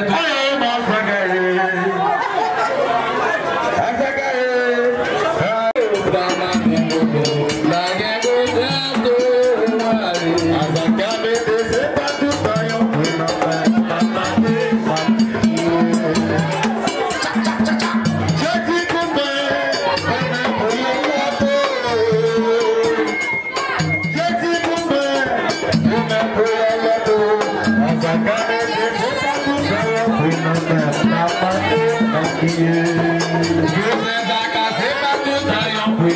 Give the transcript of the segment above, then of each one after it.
多少 We're back, I do, I am, we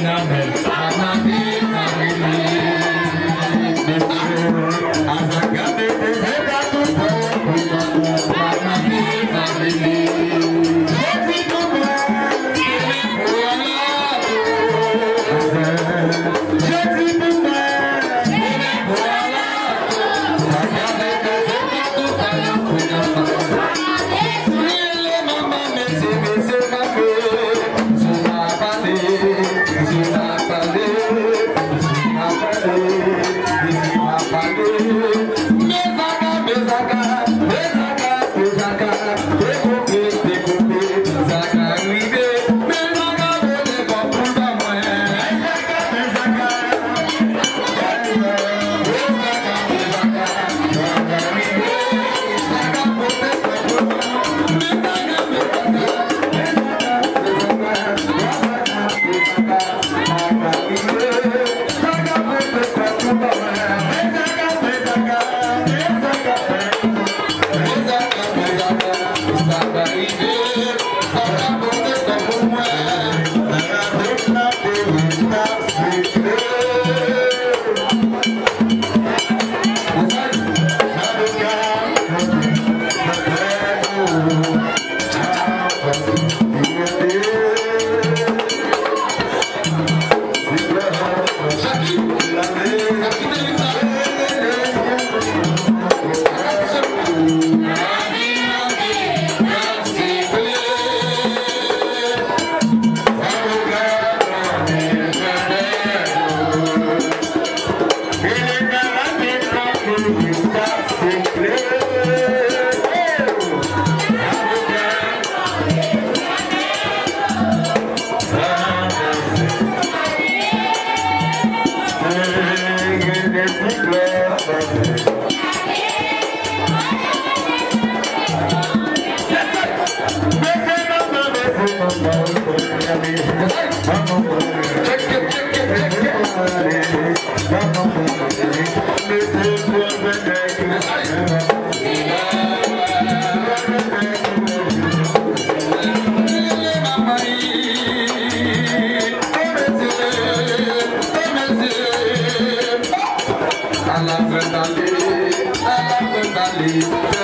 Vamos. Thank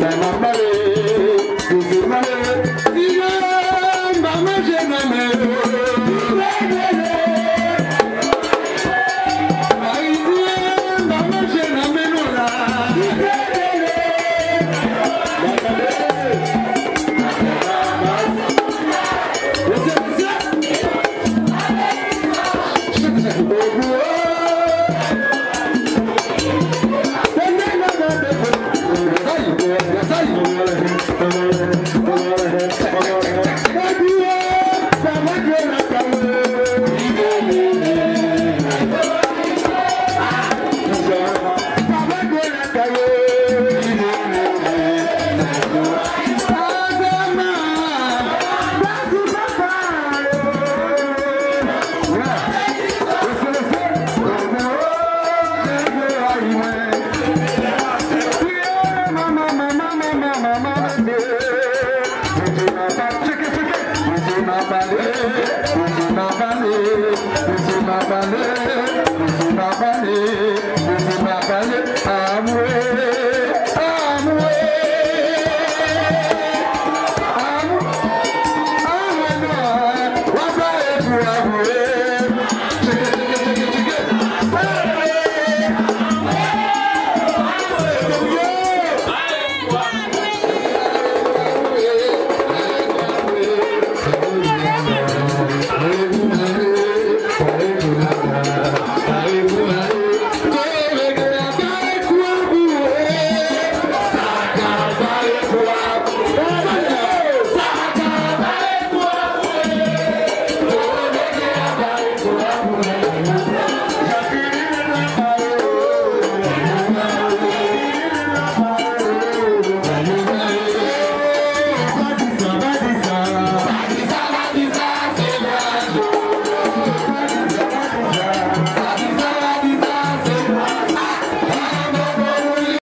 Mama Maria.